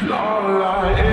All I